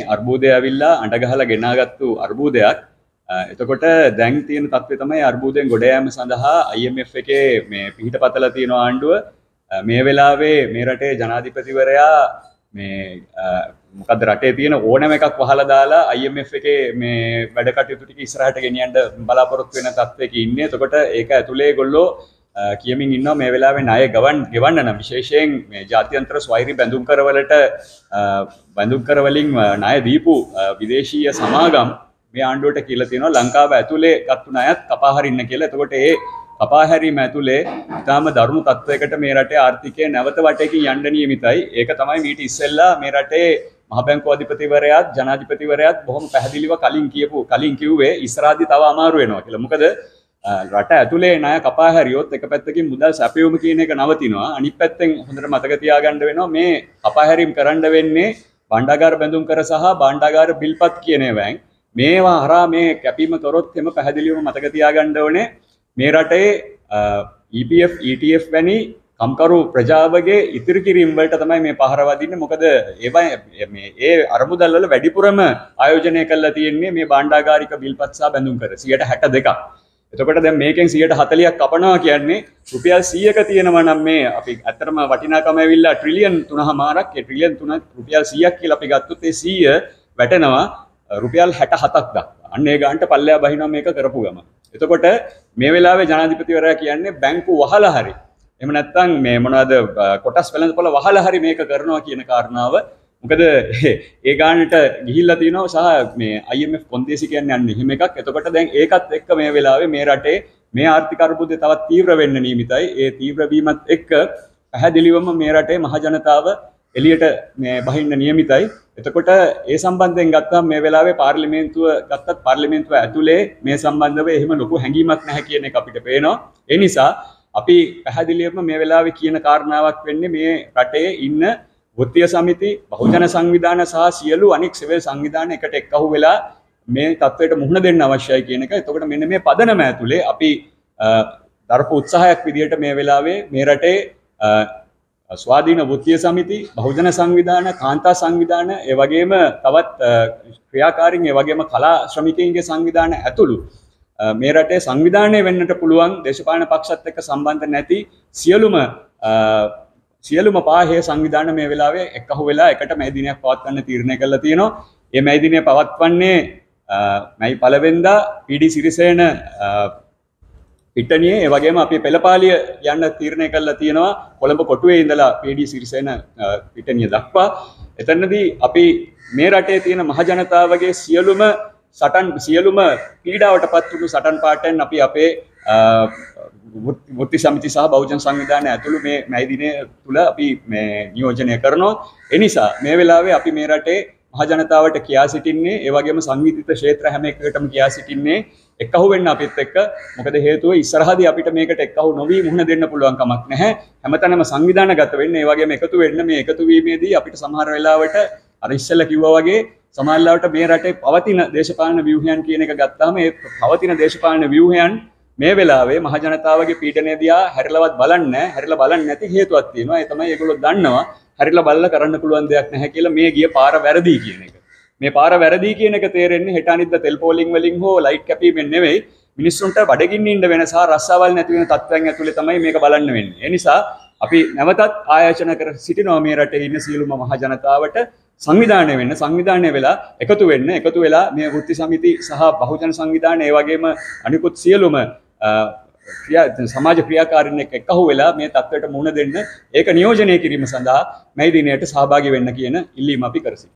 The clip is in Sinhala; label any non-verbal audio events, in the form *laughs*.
අර්බූදය ඇවිල්ලා අඩගහලා ගෙනාගත්තු අර්බූදයක් එතකොට දැන් තියෙන තත්ත්වය තමයි අර්බූදයෙන් ගොඩ යාම සඳහා IMF එකේ මේ පිහිට පතලා තියෙන ආණ්ඩුව මේ වෙලාවේ මේ රටේ ජනාධිපතිවරයා මේ මොකද රටේ තියෙන ඕනම එකක් වහලා දාලා IMF එකේ මේ වැඩ කටයුතු ටික ඉස්සරහට ගෙනියන්න බලාපොරොත්තු වෙන තත්ත්වයක ඉන්නේ. එතකොට ඒක ඇතුලේ ඒගොල්ලෝ කියමින් ඉන්නවා මේ වෙලාවේ ණය ගවන් ගෙවන්න නම් විශේෂයෙන් මේ ජාත්‍යන්තර ස්වෛරී බැඳුම් කරවලට බැඳුම් කරවලින් ණය දීපු විදේශීය සමාගම් මේ ආණ්ඩුවට කියලා තියෙනවා ලංකාව ඇතුලේ ගත්තු ණයත් කපා හරින්න කියලා. එතකොට ඒ කපා හැරීම ඇතුලේ ඉතාම දරුණු තත්වයකට මේ රටේ ආර්ථිකය නැවත වටේකින් යන්න නියමිතයි. ඒක තමයි මීට ඉස්සෙල්ලා මේ රටේ මහ බැංකු අධිපතිවරයාත් ජනාධිපතිවරයාත් බොහොම පැහැදිලිව කලින් කියපු කලින් කිව්වේ ඉස්සරහදී තව අමාරු වෙනවා කියලා. මොකද රට ඇතුලේ ණය කපා හැරියොත් එක පැත්තකින් මුදල් සැපයුම කියන එක නවතිනවා. අනිත් පැත්තෙන් හොඳට මතක තියාගන්න වෙනවා මේ කපා හැරීම් කරන්න වෙන්නේ භාණ්ඩාගාර බැඳුම් කර සහ භාණ්ඩාගාර බිල්පත් කියන ඒවායින් මේවා හරහා මේ කැපීම කරොත් එම පැහැදිලිවම මතක තියාගන්න ඕනේ මේ රටේ EPF ETF වැනි කම්කරු ප්‍රජාවගේ ඉතිරි කිරීම් වලට තමයි මේ පහර වදින්නේ මොකද ඒවා මේ ඒ අරමුදල් වල වැඩිපුරම ආයෝජනය කරලා තියෙන්නේ මේ භාණ්ඩාගාරික බිල්පත් සහ බැඳුම් කර 62ක්. එතකොට දැන් මේකෙන් 140ක් කපනවා කියන්නේ රුපියල් 100ක තියෙනවා නම් මේ අපි ඇත්තටම වටිනාකම ඇවිල්ලා ට්‍රිලියන් 3මාරක් ඒ ට්‍රිලියන් 3 රුපියල් 100ක් කියලා අපි ගත්තොත් ඒ 100 වැටෙනවා රුපියල් 67ක් දක්වා. අන්න ඒ ගානට පල්ලෙහා බහිනවා මේක කරපු ගම. එතකොට මේ වෙලාවේ ජනාධිපතිවරයා කියන්නේ බැංකු වහලා හරි එහෙම නැත්නම් මේ මොනවද කොටස් වෙළඳපොළ වහලා හරි මේක කරනවා කියන කාරණාව මොකද *laughs* ඒ ගානට ගිහිල්ලා තිනවා සහ මේ IMF කොන්දේසි කියන්නේ අන්න එහෙම එකක්. එතකොට දැන් ඒකත් එක්ක මේ වෙලාවේ මේ රටේ මේ ආර්ථික අර්බුදය තවත් තීව්‍ර වෙන්න නියමිතයි. ඒ තීව්‍ර වීමත් එක්ක පැහැදිලිවම මේ රටේ මහ ජනතාව එළියට මේ බහින්න නියමිතයි. එතකොට ඒ සම්බන්ධයෙන් ගත්තම මේ වෙලාවේ පාර්ලිමේන්තුව ගත්තත් පාර්ලිමේන්තුව ඇතුලේ මේ සම්බන්ධව එහෙම ලොකු හැඟීමක් නැහැ කියන එක අපිට පේනවා. ඒ නිසා අපි පැහැදිලිවම මේ වෙලාවේ කියන කාරණාවක් වෙන්නේ මේ රටේ ඉන්න වෘත්තීය සමිති, බහුජන සංවිධාන සහ සියලු අනික් සිවිල් සංවිධාන එකට එක්කහු වෙලා මේ තත්වයට මුහුණ දෙන්න අවශ්‍යයි කියන එක. එතකොට මෙන්න මේ පදනම ඇතුලේ අපි දරපු උත්සාහයක් විදිහට මේ වෙලාවේ මේ රටේ ස්වාධීන වෘත්තීය සමිති, බහුජන සංවිධාන, කාන්තා සංවිධාන, ඒ වගේම තවත් ක්‍රියාකාරීන්, ඒ වගේම කලා ශ්‍රමිකයින්ගේ සංවිධාන ඇතුළු මේ රටේ සංවිධානය වෙන්නට පුළුවන් දේශපාලන පක්ෂත් එක්ක සම්බන්ධ නැති සියලුම සියලුම පාහේ සංවිධාන මේ වෙලාවේ එක්කහු වෙලා එකට මේ දිනයක් පවත්වන්න තීරණය කරලා තියෙනවා. මේ මේ දිනය පවත්වන්නේ මැයි පළවෙනිදා පීඩි සිරිසේන පිට්ටනියේ ඒ වගේම අපි පෙළපාලිය යන්න තීරණය කරලා තියෙනවා කොළඹ කොටුවේ ඉඳලා පීඩි සිරිසේන පිට්ටනිය දක්වා. එතනදී අපි මේ රටේ තියෙන මහ ජනතාවගේ සියලුම සටන් සියලුම පීඩාවට පත් වුණු සටන් පාටෙන් අපි අපේ වෘත්ති සමිති සහ බෞද්ධ සංවිධානය ඇතුළු මේ මැයි දිනය තුල අපි මේ නියෝජනය කරනවා. ඒ නිසා මේ වෙලාවේ අපි මේ රටේ මහ ජනතාවට කියා සිටින්නේ ඒ වගේම සංවිධිත ක්ෂේත්‍ර හැම එකකටම කියා සිටින්නේ එක්කහු වෙන්න අපිත් එක්ක මොකද හේතුව ඉස්සරහදී අපිට මේකට එක්කහු නොවි මුහුණ දෙන්න පුළුවන් කමක් නැහැ හැමතැනම සංවිධානගත වෙන්න ඒ වගේම එකතු වෙන්න මේ එකතු වීමේදී අපිට සමහර වෙලාවට අර ඉස්සෙල්ලා කිව්වා වගේ සමහරවිට මේ රටේ පවතින දේශපාලන ව්‍යුහයන් කියන එක ගත්තාම ඒ පවතින දේශපාලන ව්‍යුහයන් මේ වෙලාවේ මහ ජනතාවගේ පීඩනය දිහා හැරිලවත් බලන්නේ හැරිලා බලන්නේ නැති හේතුවක් තියෙනවා. ඒ තමයි ඒගොල්ලෝ දන්නවා හැරිලා බලලා කරන්න පුළුවන් දෙයක් නැහැ කියලා මේ ගිය පාර වැරදි කියන එක. මේ පාර වැරදි කියන එක තේරෙන්නේ හෙට අනිද්දා තෙල් පෝලිං වලින් හෝ ලයිට් කැපීමෙන් නෙවෙයි. මිනිස්සුන්ට බඩගින්න ඉන්න වෙන සහ රස්සාවල් නැති වෙන තත්ත්වයන් ඇතුලේ තමයි මේක බලන්න වෙන්නේ. ඒ නිසා අපි නැවතත් ආයාචන කර සිටිනවා මේ රටේ ඉන්න සියලුම මහ ජනතාවට සංවිධානය වෙන්න සංවිධානය වෙලා එකතු වෙන්න එකතු වෙලා මේ වෘත්ති සමිති සහ බහුජන සංවිධාන ඒ වගේම අනිකුත් සියලුම සමාජ ක්‍රියාකාරීන් එක්ක එකහු වෙලා මේ තත්ත්වයට මුහුණ දෙන්න ඒක නියෝජනය කිරීම සඳහා මේ දිනයට සහභාගී වෙන්න කියන ඉල්ලීම අපි කරසිටිනවා